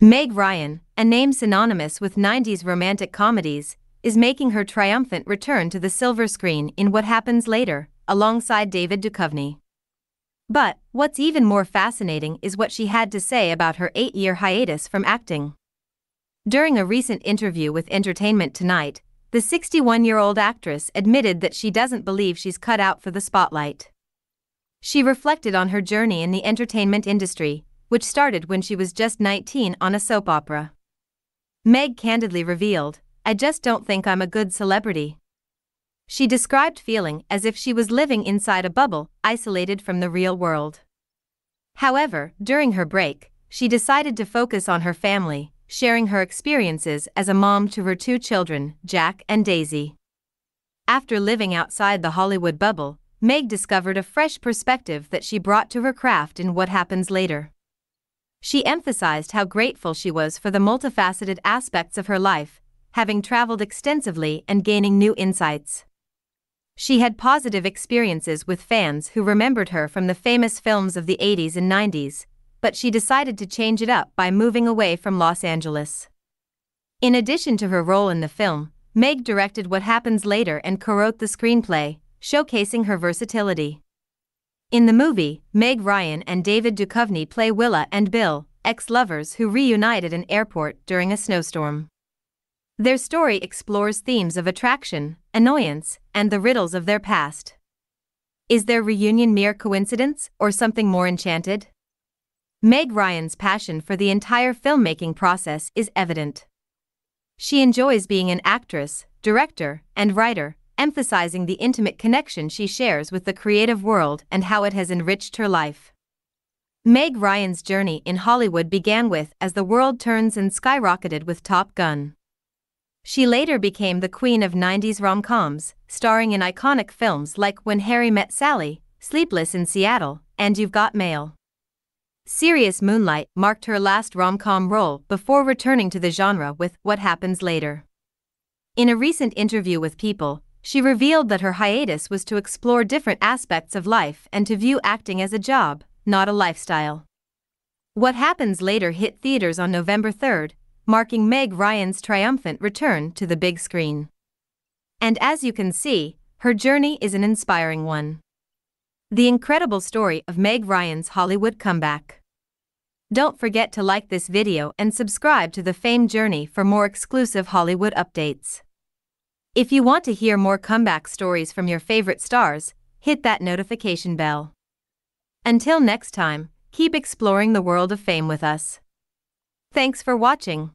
Meg Ryan, a name synonymous with 90s romantic comedies, is making her triumphant return to the silver screen in What Happens Later, alongside David Duchovny. But, what's even more fascinating is what she had to say about her eight year hiatus from acting. During a recent interview with Entertainment Tonight, the 61 year old actress admitted that she doesn't believe she's cut out for the spotlight. She reflected on her journey in the entertainment industry, which started when she was just 19 on a soap opera. Meg candidly revealed, I just don't think I'm a good celebrity. She described feeling as if she was living inside a bubble, isolated from the real world. However, during her break, she decided to focus on her family, sharing her experiences as a mom to her two children, Jack and Daisy. After living outside the Hollywood bubble, Meg discovered a fresh perspective that she brought to her craft in What Happens Later. She emphasized how grateful she was for the multifaceted aspects of her life, having traveled extensively and gaining new insights. She had positive experiences with fans who remembered her from the famous films of the 80s and 90s, but she decided to change it up by moving away from Los Angeles. In addition to her role in the film, Meg directed What Happens Later and co-wrote the screenplay, showcasing her versatility. In the movie, Meg Ryan and David Duchovny play Willa and Bill, ex-lovers who reunite at an airport during a snowstorm. Their story explores themes of attraction, annoyance, and the riddles of their past. Is their reunion mere coincidence or something more enchanted? Meg Ryan's passion for the entire filmmaking process is evident. She enjoys being an actress, director, and writer, emphasizing the intimate connection she shares with the creative world and how it has enriched her life. Meg Ryan's journey in Hollywood began with As the World Turns and skyrocketed with Top Gun. She later became the queen of 90s rom-coms, starring in iconic films like When Harry Met Sally, Sleepless in Seattle, and You've Got Mail. Serious Moonlight marked her last rom-com role before returning to the genre with What Happens Later. In a recent interview with People, she revealed that her hiatus was to explore different aspects of life and to view acting as a job, not a lifestyle. What Happens Later hit theaters on November 3, marking Meg Ryan's triumphant return to the big screen. And as you can see, her journey is an inspiring one. The incredible story of Meg Ryan's Hollywood comeback. Don't forget to like this video and subscribe to the Fame Journey for more exclusive Hollywood updates. If you want to hear more comeback stories from your favorite stars, hit that notification bell. Until next time, keep exploring the world of fame with us. Thanks for watching.